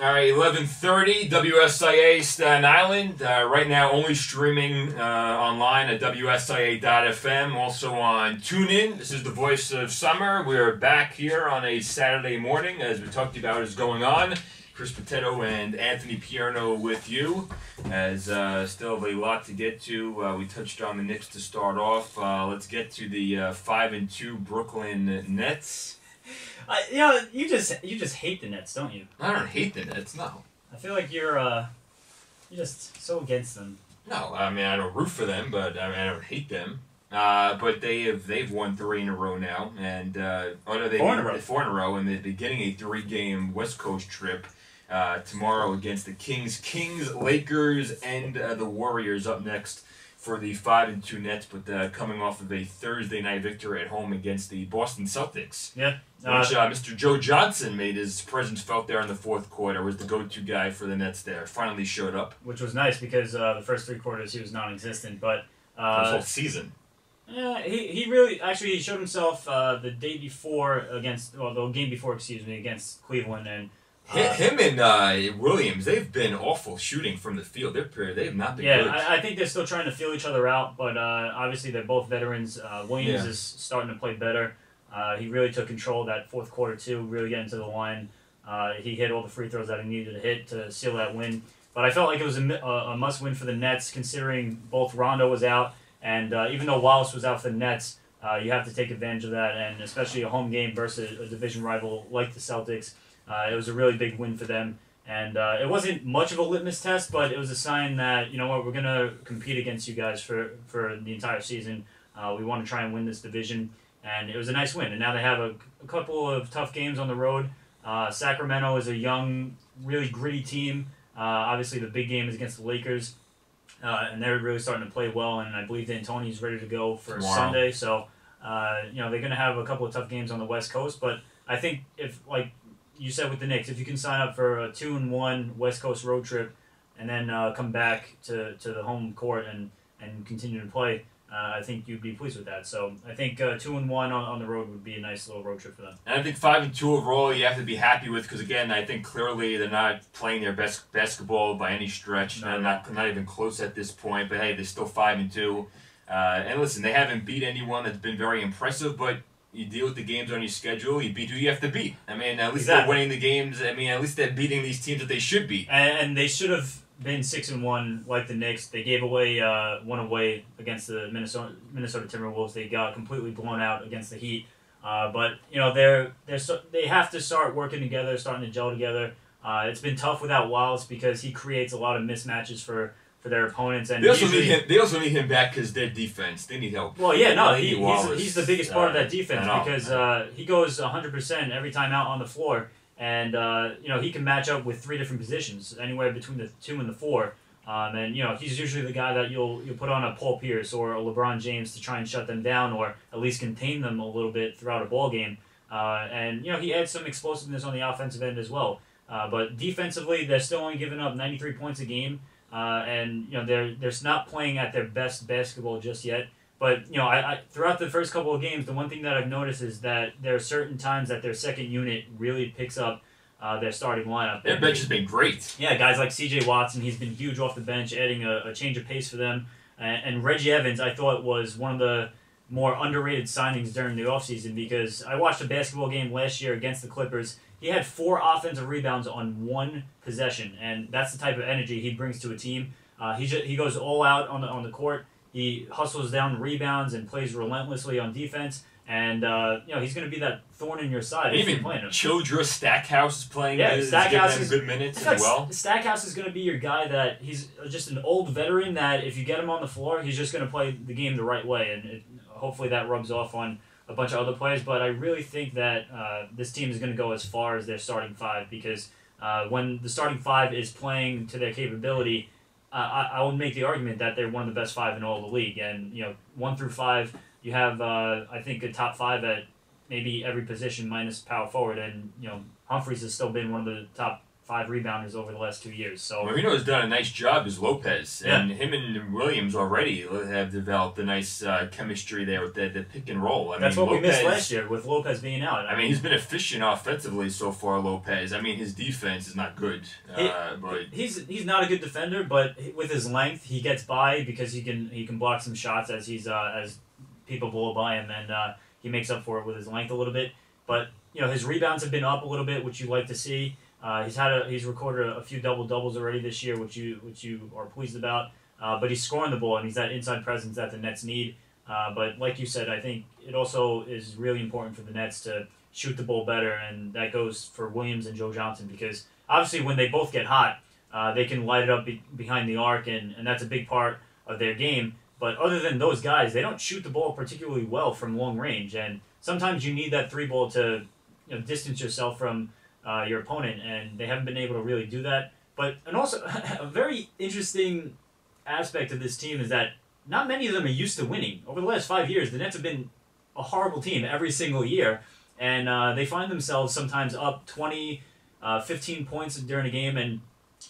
All right, eleven thirty, WSIA Staten Island. Uh, right now, only streaming uh, online at WSIA.fm. Also on TuneIn. This is the voice of summer. We're back here on a Saturday morning, as we talked about is going on. Chris Potato and Anthony Pierno with you, as uh, still have a lot to get to. Uh, we touched on the Knicks to start off. Uh, let's get to the uh, five and two Brooklyn Nets. I, you know, you just you just hate the Nets, don't you? I don't hate the Nets, no. I feel like you're uh, you're just so against them. No, I mean I don't root for them, but I mean I don't hate them. Uh, but they have they've won three in a row now, and uh, oh no, they Four in a row. four in a row, and they're beginning a three game West Coast trip uh, tomorrow against the Kings, Kings, Lakers, and uh, the Warriors up next for the five and two Nets, but uh, coming off of a Thursday night victory at home against the Boston Celtics, Yeah. Uh, which uh, Mr. Joe Johnson made his presence felt there in the fourth quarter. Was the go to guy for the Nets there. Finally showed up which was nice because uh, the first three quarters he was non-existent, but uh, whole season. yeah, he, he really actually he showed himself uh, the day before against well the game before excuse me against Cleveland and uh, Him and uh, Williams, they've been awful shooting from the field. They've not been yeah good. I, I think they're still trying to feel each other out, but uh, obviously they're both veterans. Uh, Williams Yeah. is starting to play better. Uh, he really took control of that fourth quarter too, really getting to the line. Uh, he hit all the free throws that he needed to hit to seal that win. But I felt like it was a, a, a must win for the Nets, considering both Rondo was out, and uh, even though Wallace was out for the Nets, uh, you have to take advantage of that, and especially a home game versus a division rival like the Celtics. Uh, it was a really big win for them, and uh, it wasn't much of a litmus test, but it was a sign that you know what we're gonna compete against you guys for for the entire season. Uh, we want to try and win this division, and it was a nice win. And now they have a, a couple of tough games on the road. Uh, Sacramento is a young, really gritty team. Uh, obviously, the big game is against the Lakers, uh, and they're really starting to play well. And I believe D'Antoni's ready to go for Tomorrow. Sunday. So, uh, you know, they're going to have a couple of tough games on the West Coast. But I think if, like you said with the Knicks, if you can sign up for a two and one West Coast road trip, and then uh, come back to, to the home court and, and continue to play, uh, I think you'd be pleased with that. So I think uh, two and one on, on the road would be a nice little road trip for them. And I think five and two overall, you have to be happy with because again, I think clearly they're not playing their best basketball by any stretch. No. Not, not not even close at this point. But hey, they're still five and two. Uh, and listen, they haven't beat anyone that's been very impressive, but. You deal with the games on your schedule. You beat who you have to beat. I mean, at least Exactly. they're winning the games. I mean, at least they're beating these teams that they should beat. And, and they should have been six and one like the Knicks. They gave away uh, one away against the Minnesota Minnesota Timberwolves. They got completely blown out against the Heat. Uh, but you know they're they're so, they have to start working together, starting to gel together. Uh, it's been tough without Wallace because he creates a lot of mismatches for, for their opponents. And They also usually, need him. They also need him back because their defense. They need help. Well, yeah, no, he, he's, he's the biggest part of that defense because uh, he goes 100% every time out on the floor. And, uh, you know, he can match up with three different positions, anywhere between the two and the four. Um, and, you know, he's usually the guy that you'll, you'll put on a Paul Pierce or a LeBron James to try and shut them down or at least contain them a little bit throughout a ball game. Uh, and, you know, he adds some explosiveness on the offensive end as well. Uh, but defensively, they're still only giving up 93 points a game. Uh, and you know they're they're not playing at their best basketball just yet. But you know, I, I throughout the first couple of games, the one thing that I've noticed is that there are certain times that their second unit really picks up uh, their starting lineup. Their bench has been great. Yeah, guys like C.J. Watson, he's been huge off the bench, adding a, a change of pace for them. And, and Reggie Evans, I thought was one of the more underrated signings during the offseason because I watched a basketball game last year against the Clippers. He had four offensive rebounds on one possession, and that's the type of energy he brings to a team. Uh, he just, he goes all out on the on the court. He hustles down rebounds and plays relentlessly on defense. And uh, you know he's going to be that thorn in your side you're Even playing him. Childress Stackhouse is playing. Yeah, is Stackhouse is- good minutes as well. Stackhouse is going to be your guy that he's just an old veteran that if you get him on the floor, he's just going to play the game the right way, and it, hopefully that rubs off on a bunch of other players. But I really think that uh, this team is going to go as far as their starting five because uh, when the starting five is playing to their capability, uh, I, I would make the argument that they're one of the best five in all the league. And you know, one through five, you have uh, I think a top five at maybe every position minus power forward, and you know Humphries has still been one of the top five rebounders over the last two years. So Marino's done a nice job as Lopez, Yeah. and him and Williams already have developed a nice uh, chemistry there with the, the pick and roll. I that's mean, what we missed last year with Lopez being out. I mean, he's been efficient offensively so far, Lopez. I mean, his defense is not good, He- uh, but he's he's not a good defender, but with his length, he gets by because he can he can block some shots as he's uh, as people blow by him, and uh, he makes up for it with his length a little bit. But you know his rebounds have been up a little bit, which you like to see. Uh, he's had a he's recorded a, few double doubles already this year, which you which you are pleased about. Uh, but he's scoring the ball and he's that inside presence that the Nets need. Uh, but like you said, I think it also is really important for the Nets to shoot the ball better, and that goes for Williams and Joe Johnson because obviously when they both get hot, uh, they can light it up be- behind the arc, and, and that's a big part of their game. But other than those guys, they don't shoot the ball particularly well from long range, and sometimes you need that three ball to you know, distance yourself from uh, your opponent, and they haven't been able to really do that. But and also a very interesting aspect of this team is that not many of them are used to winning. Over the last five years, the Nets have been a horrible team every single year, and uh, they find themselves sometimes up 20, uh, 15 points during a game, and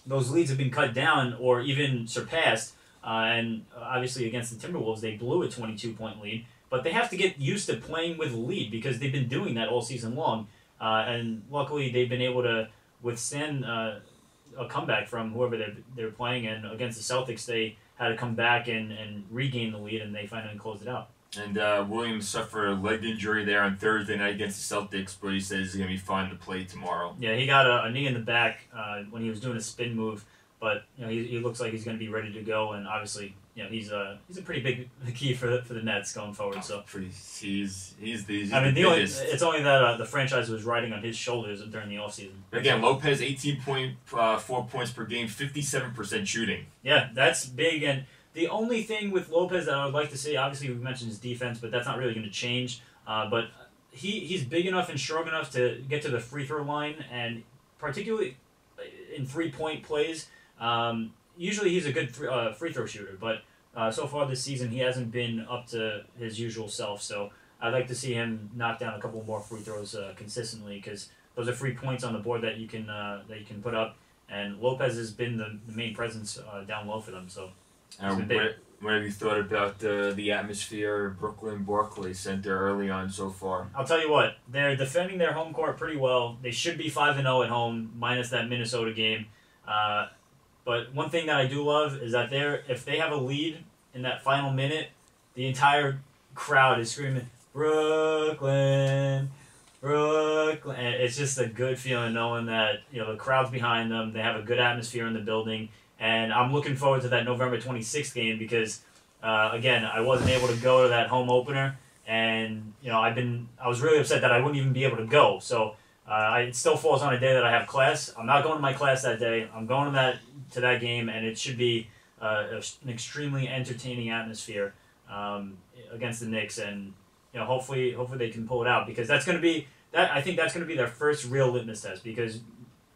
those leads have been cut down or even surpassed. Uh, and obviously, against the Timberwolves, they blew a 22 point lead, but they have to get used to playing with lead because they've been doing that all season long. Uh, and luckily, they've been able to withstand uh, a comeback from whoever they're, they're playing. And against the Celtics, they had to come back and, and regain the lead, and they finally closed it out. and uh, Williams suffered a leg injury there on Thursday night against the Celtics, but he says he's gonna be fine to play tomorrow. Yeah, he got a, a knee in the back uh, when he was doing a spin move, but you know he, he looks like he's going to be ready to go, and obviously you know he's a he's a pretty big key for the, for the Nets going forward. So Pretty, he's he's the, he's I mean the the only, it's only that uh, the franchise was riding on his shoulders during the offseason. Again, Lopez, 18.4 points per game, 57% shooting. Yeah, that's big. And the only thing with Lopez that I would like to see, obviously we mentioned his defense, but that's not really going to change. Uh, but he he's big enough and strong enough to get to the free throw line, and particularly in three point plays. Um, usually he's a good th- uh, free throw shooter, but uh, so far this season he hasn't been up to his usual self. So I'd like to see him knock down a couple more free throws uh, consistently because those are free points on the board that you can uh, that you can put up. And Lopez has been the, the main presence uh, down low for them. So Uh, He's been big. what, what have you thought about uh, the atmosphere Brooklyn Barclays Center early on so far? I'll tell you what, they're defending their home court pretty well. They should be five and zero at home, minus that Minnesota game. But one thing that I do love is that they're if they have a lead in that final minute, the entire crowd is screaming Brooklyn, Brooklyn. It's just a good feeling knowing that you know the crowd's behind them. They have a good atmosphere in the building, and I'm looking forward to that November 26th game because uh, again I wasn't able to go to that home opener and you know I've been I was really upset that I wouldn't even be able to go. So uh, I, it still falls on a day that I have class. I'm not going to my class that day. I'm going to that to that game, and it should be uh, an extremely entertaining atmosphere um, against the Knicks, and you know hopefully hopefully they can pull it out because that's going to be that I think that's going to be their first real litmus test because.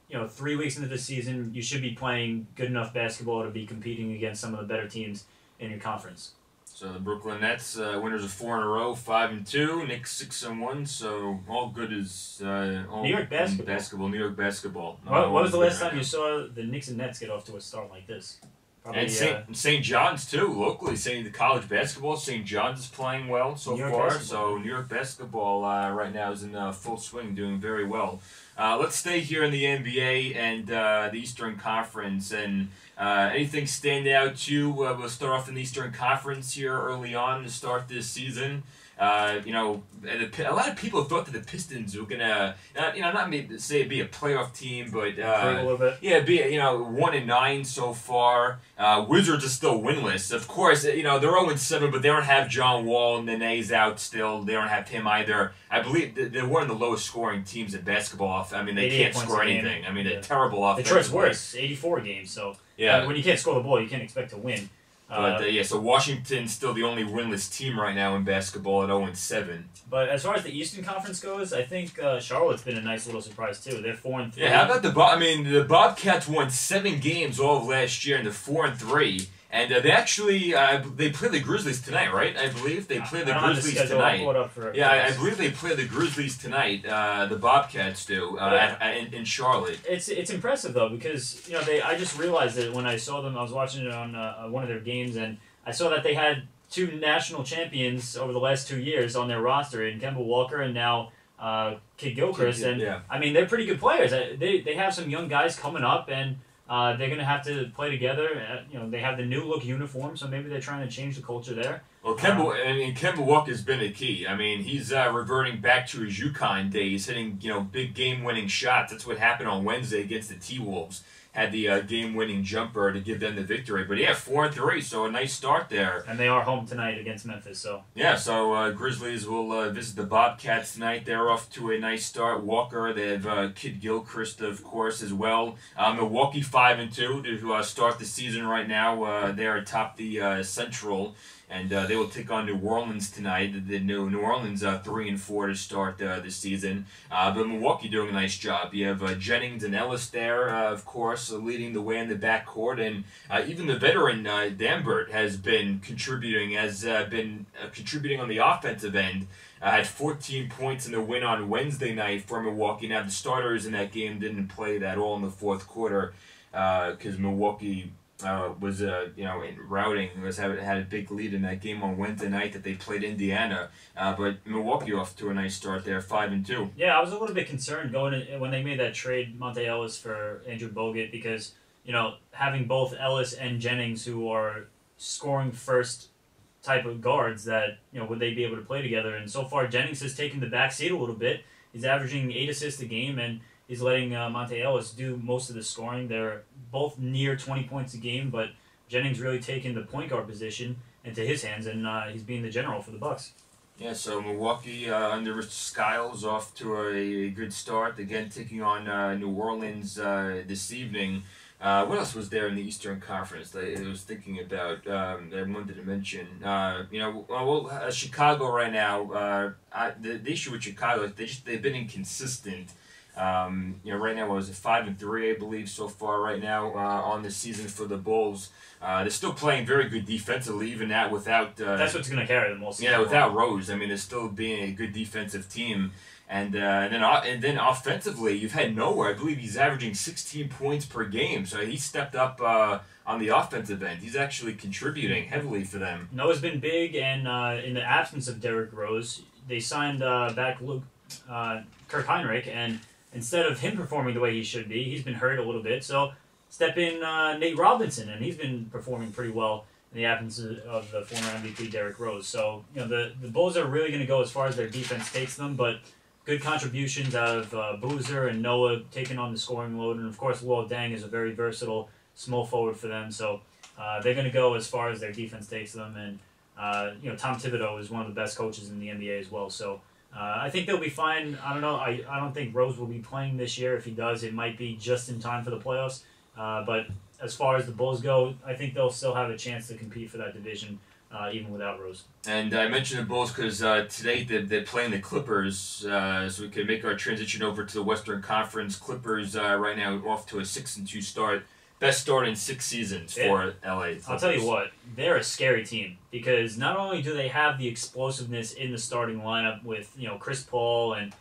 You know, three weeks into the season, you should be playing good enough basketball to be competing against some of the better teams in your conference. So the Brooklyn Nets uh, winners of four in a row, five and two. Knicks six and one. So all good is uh, all New York basketball. Basketball, New York basketball. What, what was the last time you saw the Knicks and Nets get off to a start like this? Probably, And St. uh, St. John's too, locally. St. the college basketball. St. John's is playing well so New far. So New York basketball uh, right now is in uh, full swing, doing very well. Uh, let's stay here in the NBA and uh, the Eastern Conference. And uh, anything stand out to you? Uh, we'll start off in the Eastern Conference here early on to start this season. Uh, you know, the, a lot of people thought that the Pistons were gonna, uh, you know, not maybe say be a playoff team, but uh, a little bit. yeah, be you know one and nine so far. Uh, Wizards are still winless. Of course, you know they're zero and seven, but they don't have John Wall. and Nene's out still. They don't have him either. I believe they're one of the lowest scoring teams in basketball. I mean they can't score anything. I mean they're Yeah. terrible off. Detroit's worse, 84 games. So uh, Yeah, when you can't score the ball, you can't expect to win. But Uh, uh, yeah, so Washington's still the only winless team right now in basketball at zero and seven. but as far as the Eastern Conference goes, I think uh, Charlotte's been a nice little surprise too. They're four and three. Yeah, how about the Bob? I mean, the Bobcats won seven games all of last year, and they're four and three. And uh, they actually uh, they play the Grizzlies tonight, right? I believe they play the Grizzlies. I'll tonight. pull it up for- Yeah, I, I believe they play the Grizzlies tonight. Uh, the Bobcats do uh, Yeah. at, in, in Charlotte. It's it's impressive though because you know they I just realized that when I saw them I was watching it on uh, one of their games and I saw that they had two national champions over the last two years on their roster in Kemba Walker and now uh, Kidd-Gilchrist and yeah. I mean they're pretty good players they they have some young guys coming up and uh, they're gonna have to play together uh, you know they have the new look uniform so maybe they're trying to change the culture there Well, Kemba, I mean, Kemba Walker's been a key. I mean, he's uh, reverting back to his UConn days, hitting you know big game-winning shots. That's what happened on Wednesday against the T Wolves. Had the uh, game-winning jumper to give them the victory. But yeah, four and three, so a nice start there. and they are home tonight against Memphis so Yeah, so uh, Grizzlies will uh, visit the Bobcats tonight. They're off to a nice start. Walker, they have uh, Kidd-Gilchrist, of course, as well. Uh, Milwaukee five and two to uh, start the season right now. Uh, they are atop the uh, Central, and uh, they will take on New Orleans tonight. The- New New Orleans uh, three and four to start uh, the season, uh, but Milwaukee doing a nice job. You have uh, Jennings and Ellis there, uh, of course, leading the way in the backcourt, and even the veteran Dalembert has been contributing, has been contributing on the offensive end. Had 14 points in the win on Wednesday night for Milwaukee. Now the starters in that game didn't play at all in the fourth quarter because Milwaukee uh, was uh, you know in routing was had, had a big lead in that game on Wednesday night that they played Indiana. Uh, but Milwaukee off to a nice start there, five and two. Yeah, I was a little bit concerned going in, when they made that trade Monta Ellis for Andrew Bogut because you know having both Ellis and Jennings who are scoring first type of guards that you know would they be able to play together and so far Jennings has taken the back seat a little bit. He's averaging eight assists a game and he's letting uh, Monta Ellis do most of the scoring. They're both near twenty points a game, but Jennings really taking the point guard position into his hands and uh, he's being the general for the Bucks. Yeah, so Milwaukee uh, under Rich Skiles off to a, good start. Again, taking on uh, New Orleans uh, this evening. Uh, what else was there in the Eastern Conference? I, I was thinking about. Um, I wanted to mention. Uh, you know, well, Chicago right now. I, the, the issue with Chicago is they just they've been inconsistent. Um, you know, right now what was it five and three, I believe, so far right now uh, on the season for the Bulls. Uh, they're still playing very good defensively, even that without. Uh, That's what's going to carry them all season yeah, without Rose, I mean, they're still being a good defensive team, and uh, and then o- and then offensively, you've had Noah. I believe he's averaging 16 points per game, so he stepped up uh, on the offensive end. He's actually contributing heavily for them. Noah's been big, and uh, in the absence of Derrick Rose, they signed uh, back Luke, uh, Kirk Hinrich, and instead of him performing the way he should be, he's been hurt a little bit. So step in uh, Nate Robinson, and he's been performing pretty well in the absence of, the former MVP Derrick Rose. So you know the the Bulls are really going to go as far as their defense takes them, but good contributions out of uh, Boozer and Noah taking on the scoring load, and of course Luol Deng is a very versatile small forward for them. So uh, they're going to go as far as their defense takes them, and uh, you know Tom Thibodeau is one of the best coaches in the NBA as well. So uh, I think they'll be fine. I don't know. I, I don't think Rose will be playing this year. If he does, it might be just in time for the playoffs. Uh, but as far as the Bulls go, I think they'll still have a chance to compete for that division, uh, even without Rose. And I mentioned the Bulls because uh, today they're, they're playing the Clippers, uh, so we can make our transition over to the Western Conference. Clippers uh, right now off to a six and two start, best start in six seasons Yeah. for LA. I'll tell you what, they're a scary team because not only do they have the explosiveness in the starting lineup with you know Chris Paul and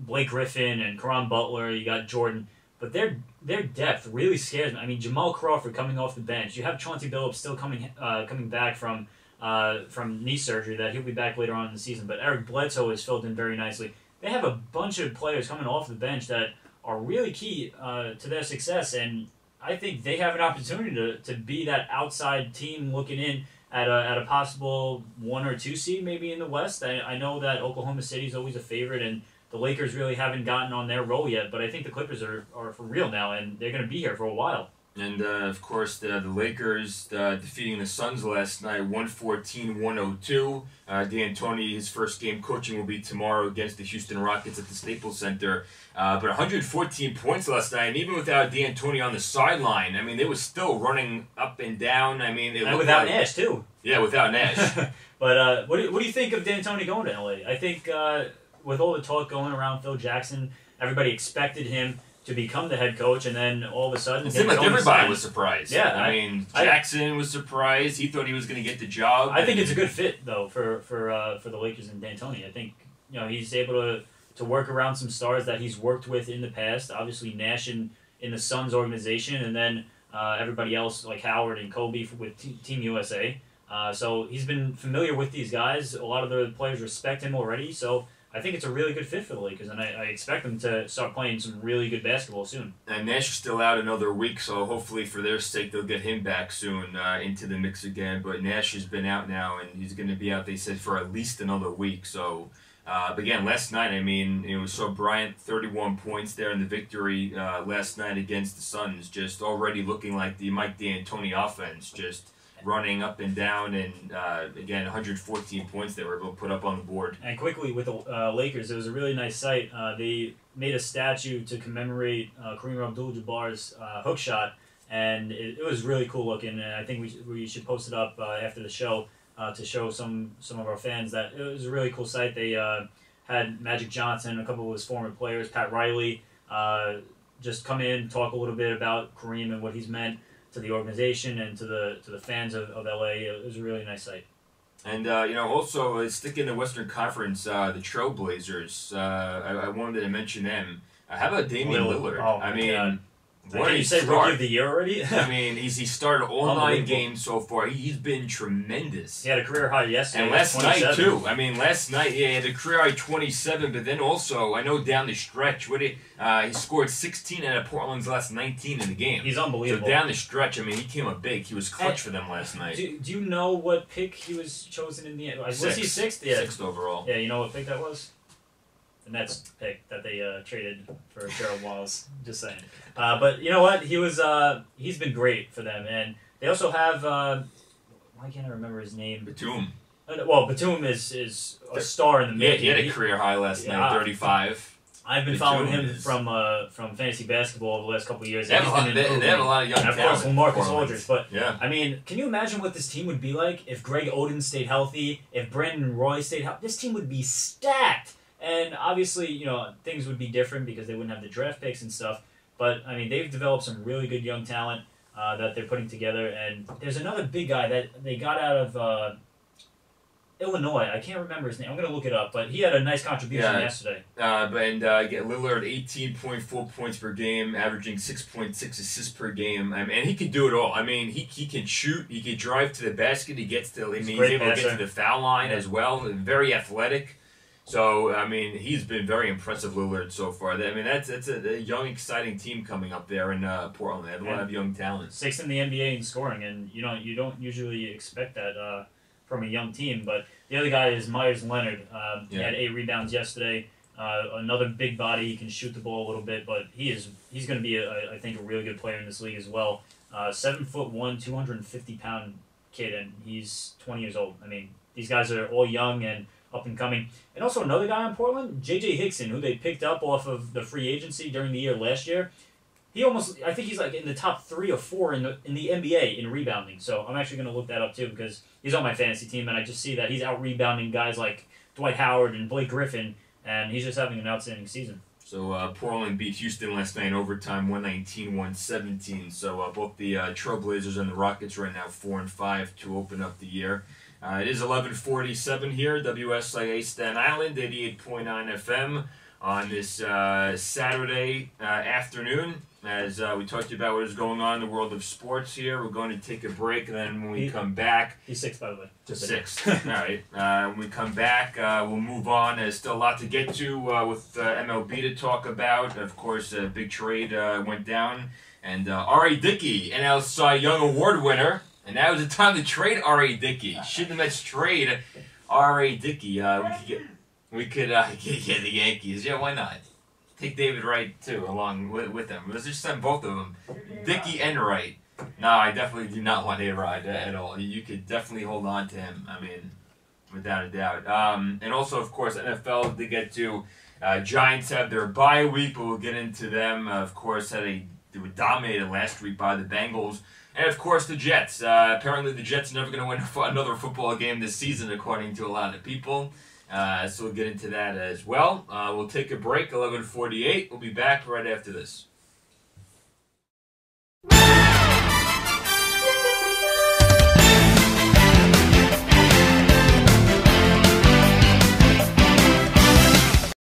Blake Griffin and Caron Butler, you got Jordan, but their their depth really scares me. I mean, Jamal Crawford coming off the bench, you have Chauncey Billups still coming uh, coming back from uh, from knee surgery that he'll be back later on in the season, but Eric Bledsoe is filled in very nicely. They have a bunch of players coming off the bench that are really key uh, to their success, and I think they have an opportunity to, to be that outside team looking in at a, at a possible one or two seed maybe in the West. I, I know that Oklahoma City is always a favorite and the Lakers really haven't gotten on their roll yet, but I think the Clippers are, are for real now and they're going to be here for a while. And uh, of course, the, the Lakers uh, defeating the Suns last night, 114 102. Uh, D'Antoni, his first game coaching will be tomorrow against the Houston Rockets at the Staples Center. Uh, but 114 points last night, and even without D'Antoni on the sideline, I mean, they were still running up and down. I mean, it And without like, Nash, too. Yeah, without Nash. but uh, what, do, what do you think of D'Antoni going to LA? I think uh, with all the talk going around Phil Jackson, everybody expected him to become the head coach, and then all of a sudden, It seemed like everybody signed. was surprised. Yeah, I, I- mean I- Jackson was surprised. He thought he was going to get the job. I think it's a good fit though for for uh, for the Lakers and D'Antoni. I think you know he's able to to work around some stars that he's worked with in the past. Obviously Nash in, in the Suns organization, and then uh, everybody else like Howard and Kobe with T- Team USA. Uh, so he's been familiar with these guys. A lot of the players respect him already. So I think it's a really good fit for the Lakers, and I, I expect them to start playing some really good basketball soon. And Nash is still out another week, so hopefully for their sake they'll get him back soon uh, into the mix again. But Nash has been out now, and he's going to be out. They said for at least another week. So, uh, but again, last night, I mean, it was so Bryant, thirty-one points there in the victory uh, last night against the Suns, just already looking like the Mike D'Antoni offense, just running up and down, and uh, again, 114 points that were able to put up on the board. And quickly with the uh, Lakers, it was a really nice sight. Uh, they made a statue to commemorate uh, Kareem Abdul-Jabbar's uh, hook shot, and it, it was really cool looking. And I think we, we should post it up uh, after the show to show some some of our fans that it was a really cool sight. They had Magic Johnson, a couple of his former players, Pat Riley, just come in talk a little bit about Kareem and what he's meant to the organization and to the to the fans of, of LA. It was a really nice sight. And uh, you know, also uh, sticking to Western Conference, uh, the Trailblazers. Uh, I, I wanted to mention them. Uh, how about Damian Lillard. Lillard? Oh, I mean, God. What a you say start. rookie of the year already? I mean, he's he started all nine games so far. He, he's been tremendous. He had a career high yesterday. And last night too. I mean, last night yeah, he had a career high twenty seven, but then also I know down the stretch, what he uh, he scored sixteen out of Portland's last nineteen in the game. He's unbelievable. So down the stretch, I mean, he came up big. He was clutch And- for them last night. do, do you know what pick he was chosen in the end? Was he sixth? Yeah. Sixth overall. Yeah, you know what pick that was? The Nets pick that they uh, traded for Gerald Wallace. Just saying. Uh, but you know what? He was. Uh, he's been great for them, and they also have. Uh, why can't I remember his name? Batum. Uh, well, Batum is is a star in the Yeah, making. he had a career high last Yeah. night, thirty five. I've been Batum following him is- from uh, from fantasy basketball over the last couple of years. They have, a lot, they, they have a lot of young And of course, Portland. Aldridge, but Yeah. I mean, can you imagine what this team would be like if Greg Oden stayed healthy, if Brandon Roy stayed healthy? This team would be stacked. And obviously, you know, things would be different because they wouldn't have the draft picks and stuff. But, I mean, they've developed some really good young talent uh, that they're putting together. And there's another big guy that they got out of uh, Illinois. I can't remember his name. I'm going to look it up. But he had a nice contribution Yeah. yesterday. Uh, but- and uh, get Lillard 18.4 points per game, averaging 6.6 assists per game. I mean, and he can do it all. I mean, he, he can shoot, he can drive to the basket, he gets to, I mean, He's he's, able to get to the foul line Yeah. as well. Very athletic. So, I mean, he's been very impressive, Lillard, so far. I mean, that's that's a, a young, exciting team coming up there in uh, Portland. They have a lot of young talent. sixth in the NBA in scoring, and you know you don't usually expect that uh, from a young team. But the other guy is Meyers Leonard. Um, He had eight rebounds yesterday. Uh, another big body. He can shoot the ball a little bit, but he is he's going to be, a, I think, a really good player in this league as well. Uh, seven foot one, two hundred and fifty pound kid, and he's twenty years old. I mean, these guys are all young and up and coming. And also another guy in Portland, J.J. Hickson, who they picked up off of the free agency during the year last year. He almost, I think he's like in the top three or four in the in the NBA in rebounding. So I'm actually going to look that up too because he's on my fantasy team, and I just see that he's out rebounding guys like Dwight Howard and Blake Griffin, and he's just having an outstanding season. So uh, Portland beat Houston last night in overtime, 119-117. So uh, both the uh, Trailblazers and the Rockets right now four and five to open up the year. Uh, it is 11:47 here, WSIA Staten Island, 88.9 FM on this uh, Saturday uh, afternoon. As uh, we talked about what is going on in the world of sports here, we're going to take a break, and then when we He- come back, He's six, by the way. Just Six. All right. Uh, when we come back, uh, we'll move on. There's still a lot to get to uh, with uh, MLB to talk about. Of course, a big trade uh, went down, and uh, R.A. Dickey, NL Cy Young Award winner, and now is the time to trade R.A. Dickey. Shouldn't the Mets trade R.A. Dickey? Uh, we could get, we could uh, get, get the Yankees. Yeah, why not? Take David Wright too, along with, with them. Let's just send both of them, Dickey and Wright. No, I definitely do not want A Rod at all. You could definitely hold on to him. I mean, without a doubt. Um, and also, of course, NFL to get to. Uh, Giants have their bye week, but we'll get into them. Uh, of course, how they, they were dominated last week by the Bengals. And of course, the Jets. Uh, apparently, the Jets are never going to win another football game this season, according to a lot of people. Uh, so we'll get into that as well. Uh, we'll take a break. 11:48. We'll be back right after this.